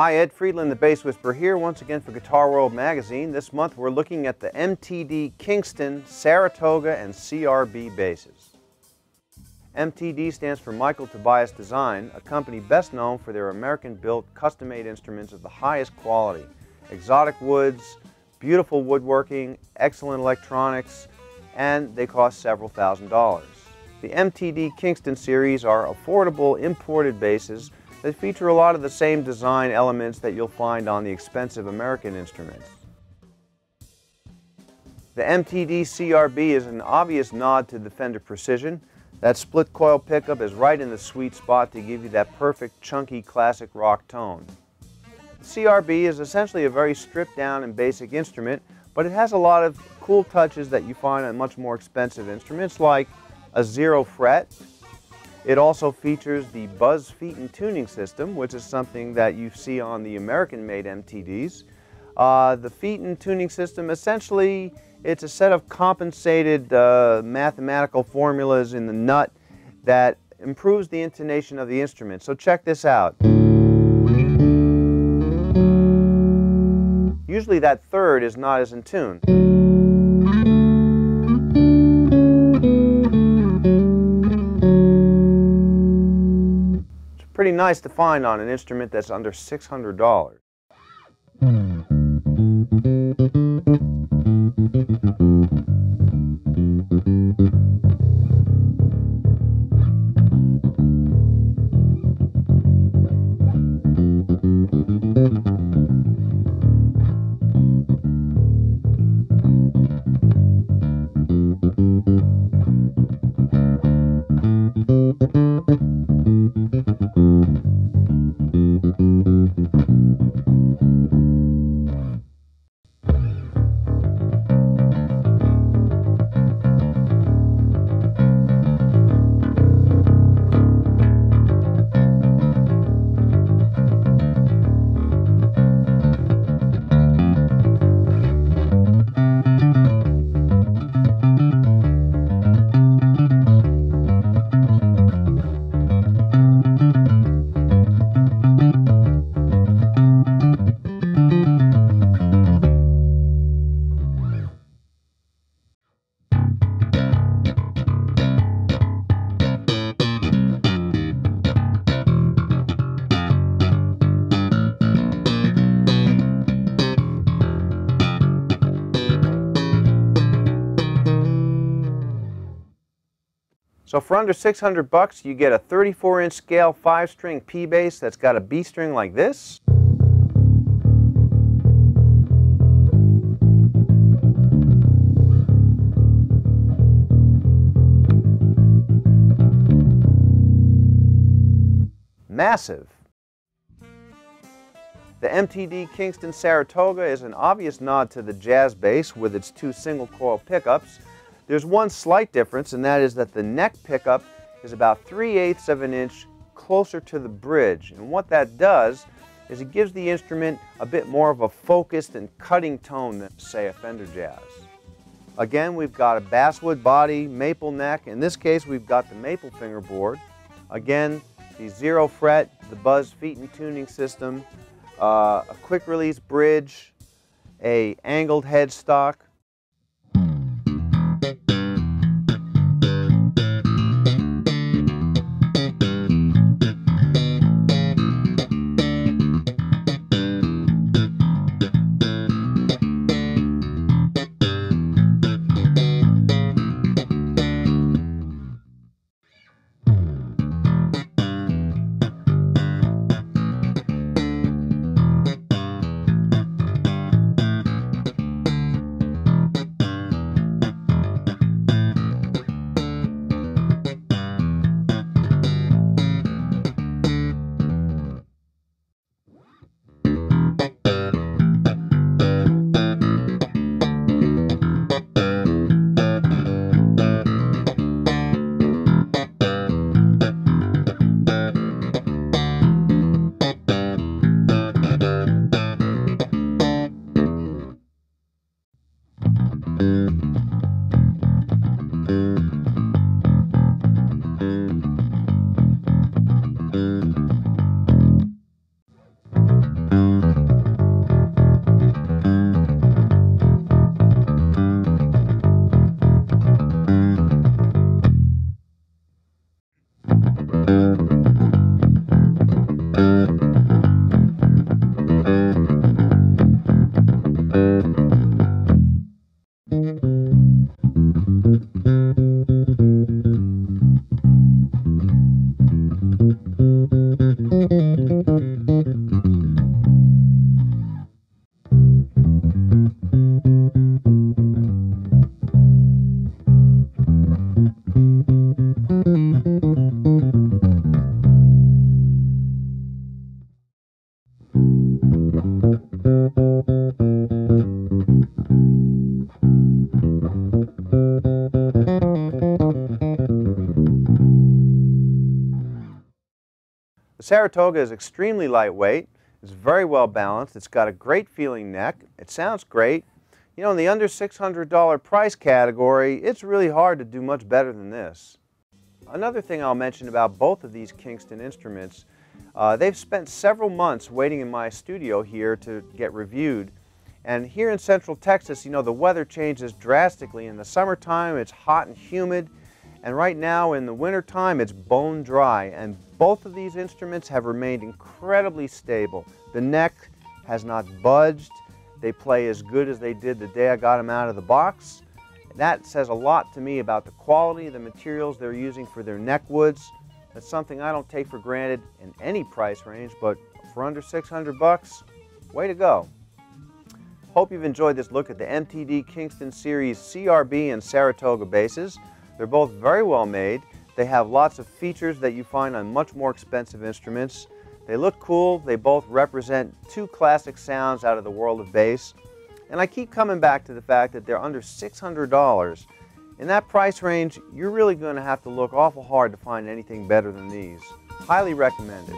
Hi, Ed Friedland, the Bass Whisperer here once again for Guitar World Magazine. This month we're looking at the MTD Kingston, Saratoga, and CRB basses. MTD stands for Michael Tobias Design, a company best known for their American-built, custom-made instruments of the highest quality. Exotic woods, beautiful woodworking, excellent electronics, and they cost several thousand dollars. The MTD Kingston series are affordable imported basses they feature a lot of the same design elements that you'll find on the expensive American instruments. The MTD CRB is an obvious nod to the Fender Precision. That split coil pickup is right in the sweet spot to give you that perfect chunky classic rock tone. The CRB is essentially a very stripped down and basic instrument, but it has a lot of cool touches that you find on much more expensive instruments like a zero fret, it also features the Buzz Feiten tuning system, which is something that you see on the American-made MTDs. Uh, the Feiten tuning system, essentially, it's a set of compensated uh, mathematical formulas in the nut that improves the intonation of the instrument. So check this out. Usually that third is not as in tune. It's pretty nice to find on an instrument that's under $600. So for under 600 bucks, you get a 34 inch scale 5 string P bass that's got a B string like this. Massive. The MTD Kingston Saratoga is an obvious nod to the jazz bass with its two single coil pickups there's one slight difference, and that is that the neck pickup is about 3 eighths of an inch closer to the bridge. And what that does is it gives the instrument a bit more of a focused and cutting tone than, say, a Fender Jazz. Again, we've got a basswood body, maple neck. In this case, we've got the maple fingerboard. Again, the zero fret, the Buzz Feiten tuning system, uh, a quick release bridge, a angled headstock, The Saratoga is extremely lightweight, it's very well balanced, it's got a great feeling neck, it sounds great. You know, in the under $600 price category, it's really hard to do much better than this. Another thing I'll mention about both of these Kingston instruments, uh, they've spent several months waiting in my studio here to get reviewed. And here in central Texas, you know, the weather changes drastically. In the summertime, it's hot and humid. And right now, in the wintertime, it's bone dry. And both of these instruments have remained incredibly stable. The neck has not budged. They play as good as they did the day I got them out of the box. That says a lot to me about the quality of the materials they're using for their neck woods. That's something I don't take for granted in any price range, but for under 600 bucks, way to go. Hope you've enjoyed this look at the MTD Kingston Series CRB and Saratoga basses. They're both very well made. They have lots of features that you find on much more expensive instruments. They look cool. They both represent two classic sounds out of the world of bass. And I keep coming back to the fact that they're under $600. In that price range, you're really going to have to look awful hard to find anything better than these. Highly recommended.